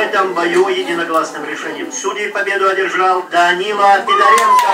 этом бою единогласным решением судей победу одержал Данила Федоренко.